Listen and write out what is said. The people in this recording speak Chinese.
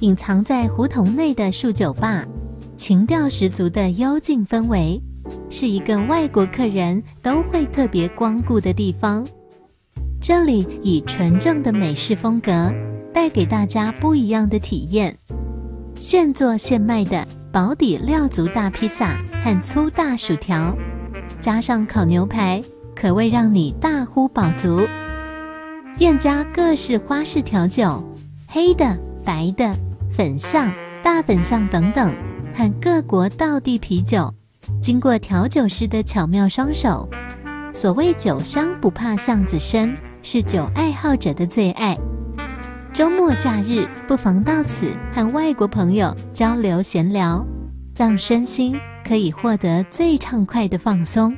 隐藏在胡同内的树酒吧，情调十足的幽静氛围，是一个外国客人都会特别光顾的地方。这里以纯正的美式风格，带给大家不一样的体验。现做现卖的薄底料足大披萨和粗大薯条，加上烤牛排，可谓让你大呼饱足。店家各式花式调酒，黑的、白的、粉象、大粉象等等，和各国道地啤酒，经过调酒师的巧妙双手。所谓酒香不怕巷子深，是酒爱好者的最爱。周末假日不妨到此和外国朋友交流闲聊，让身心可以获得最畅快的放松。